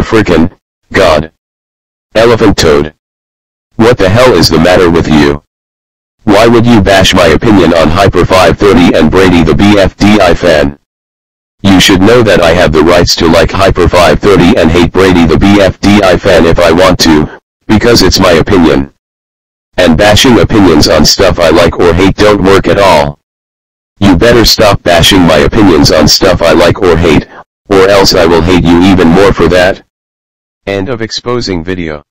frickin', god. Elephant toad. What the hell is the matter with you? Why would you bash my opinion on Hyper 530 and Brady the BFDI fan? You should know that I have the rights to like Hyper 530 and hate Brady the BFDI fan if I want to, because it's my opinion. And bashing opinions on stuff I like or hate don't work at all. You better stop bashing my opinions on stuff I like or hate, else I will hate you even more for that. End of exposing video.